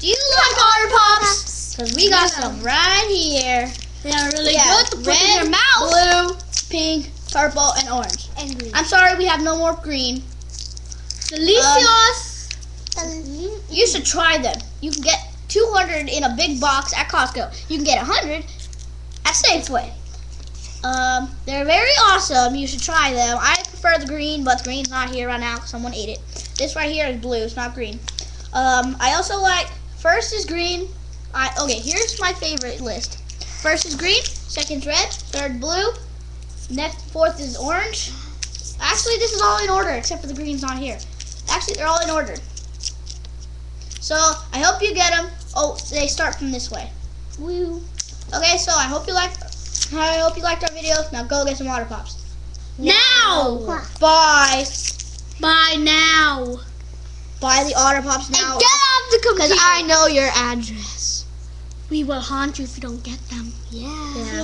Do you like Otter Pops? Because we got some right here. They are really Yeah, good to put in red, your mouth. Blue, pink, purple, and orange. And green. I'm sorry we have no more green. Delicious. You should try them. You can get 200 in a big box at Costco. You can get 100 at Safeway. Um, they're very awesome. You should try them. I prefer the green, but the green's not here right now someone ate it. This right here is blue. It's not green. Um, I also like first is green. I okay. Here's my favorite list. First is green. Second's red. Third blue. Next fourth is orange. Actually, this is all in order except for the green's not here. Actually, they're all in order. So I hope you get them. Oh, they start from this way. Woo. Okay, so I hope you like. I hope you liked our video. Now go get some Otter Pops. Now. Bye. Bye now. Buy the otter pops And now. get off the computer. Because I know your address. we will haunt you if you don't get them. Yeah. Yeah.